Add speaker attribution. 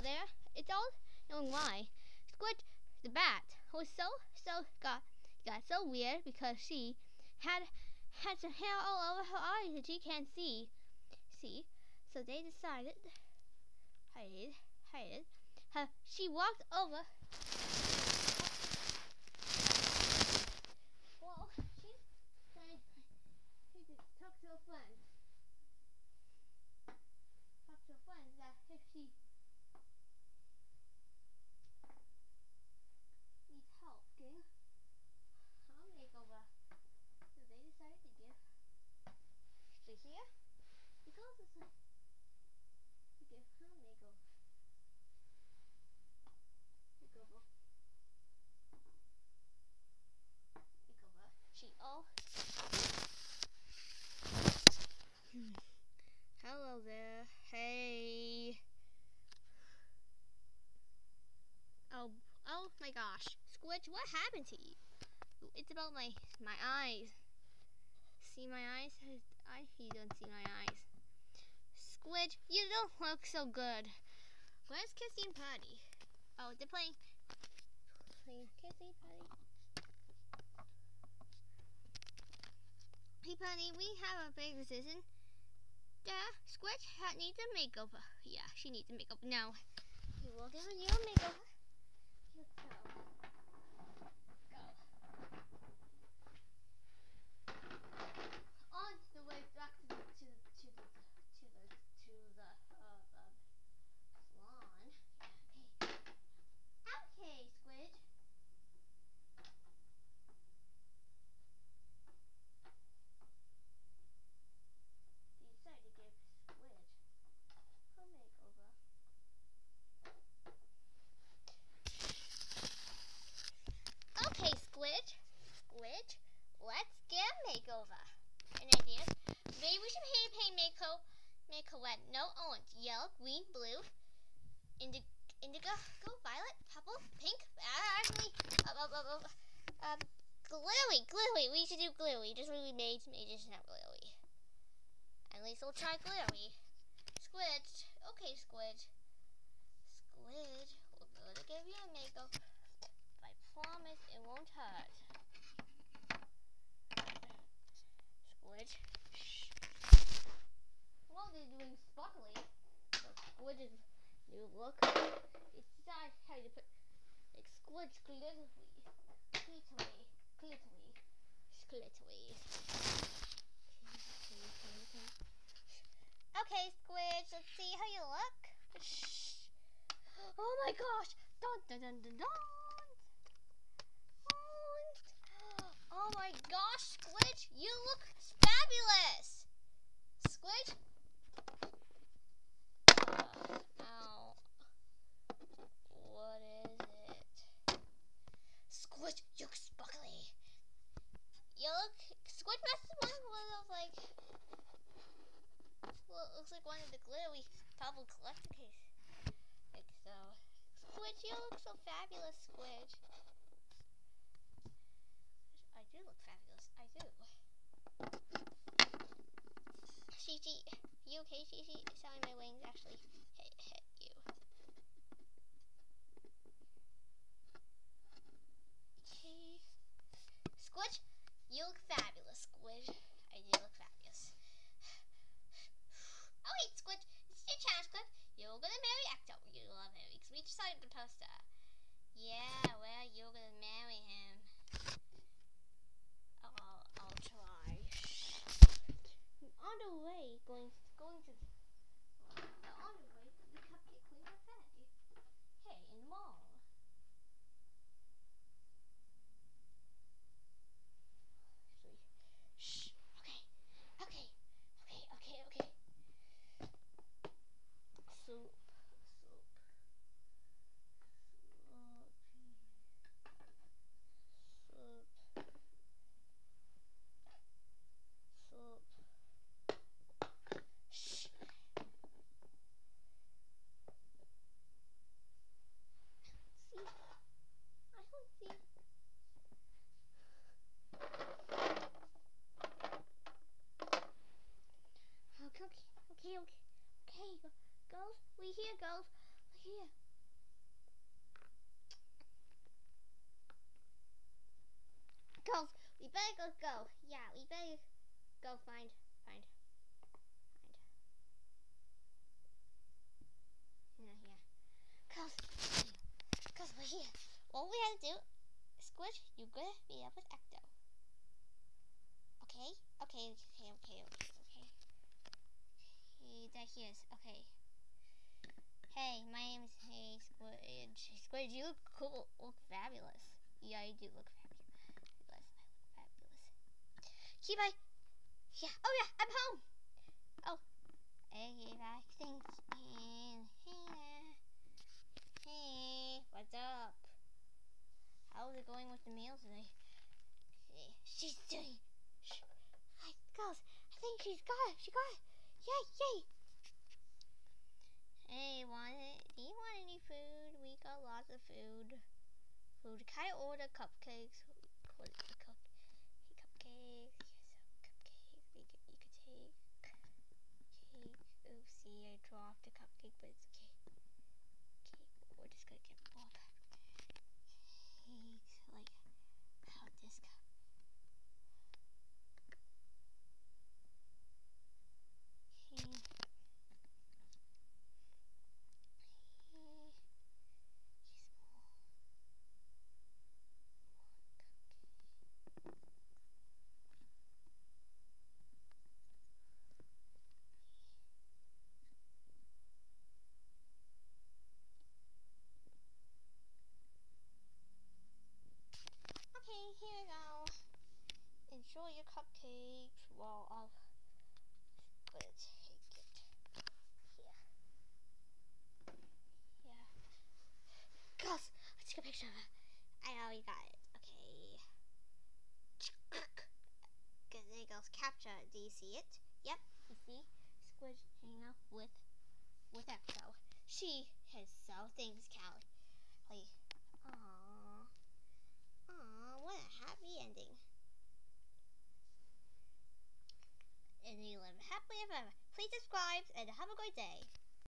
Speaker 1: there. It's all knowing why. Squid the bat was so so got got so weird because she had had some hair all over her eyes that she can't see. See? So they decided hide hide her she walked over well she said she just talked to a friend. Talked to a friend that if she needs help getting a makeover. So they decided to give to here because it's a to give her a makeover. Makeover. Makeover. She all Hello there. Hey. Oh, oh my gosh. Squidge, what happened to you? It's about my my eyes. See my eyes? I you don't see my eyes. Squidge, you don't look so good. Where's Kissy and Purdy? Oh, they're playing playing Kissy Purdy. Hey Purdy, we have a big decision. Yeah, Squidge needs a makeover. Yeah, she needs a makeover. Now, we will give you a makeover. Let's go. Go. On the way back to the to the to the to the to the uh, um, salon. Okay. Okay, Squidge. They decided to give Squidge a makeover. Okay, Squidge. Squidge, let's get a makeover. An idea. Maybe we should paint paint Mako Mako red. No orange, yellow, green, blue, indi indigo, go, violet, purple, pink. Uh, actually, uh, uh, uh, uh, um, glittery, glittery. We should do glittery. Just really made, made just not glittery. At least we'll try glittery. Squidge. Okay, Squidge. Squidge, we're gonna give you a makeover. I promise it won't hurt. Squidge. Shh. Well, sparkly. So Squidge's new look. It's not how to put like Squidge glittery. Glittery. Glittery. Glittery. Okay, Squidge, let's see how you look. Shh. Oh my gosh! Dun dun dun dun dun! Oh, oh my gosh, Squidge, you look fabulous! Squidge? Ow. What is it? Squidge, you look sparkly. You look. Squidge must one of like. Well, it looks like one of the glittery purple collector case. Like so. Squidge, you look so fabulous, Squidge. I do look fabulous. I do. Shishi, you okay, Shishi? Sorry, my wings actually hit, hit you. Okay. Squidge, you look fabulous, Squidge. I do look fabulous. Oh wait, Squidge, it's your chance, Squidge. You're gonna marry Ecto. You love him because we decided to post that. Yeah, well, you're gonna marry him. Oh, I'll, I'll try. On the way, going going to on the way to the Cupcake Queen Cafe. Hey, in the mall. Actually, shh. Okay, okay, okay, okay, okay. Soup, soup, soup, soup. Shh. Here. Girls, Look here. Girls, we better go go. Yeah, we better go find find find. Yeah, yeah. Girls, girls, we're here. All we have to do, Squidge, you gonna be up with Ecto. Okay, okay, okay, okay, okay, okay. Hey, that he is. Okay. Hey, my name is Hey Squidge. Squidge, you look cool. Look fabulous. Yeah, you do look fabulous. I look fabulous. Key bye. Yeah. Oh yeah, I'm home. Oh. Hey, I think in. Hey, what's up? How's it going with the meal today? She's doing. Shh. Hi, girls. I think she's got it. She got it. Yay, yay. Hey, want it? Do you want any food? We got lots of food. Food. Can I order cupcakes? The cook? Hey, cupcakes. Here's some cupcakes. You could, you could take. Cake. Oopsie, I dropped the cupcake, but it's okay. Cake. We're just gonna get more cupcakes. Like, how this cup. Okay. Okay, here we go. Enjoy your cupcakes while I'll gonna take it here. Yeah. Girls, let's take a picture of it. I already got it. Okay. Good there goes capture. Do you see it? Yep, you see? Squid hanging out with with Ecto. She has so things, Cali. Like, aww. Aww, what a happy ending. And you live happily ever. Please subscribe and have a great day.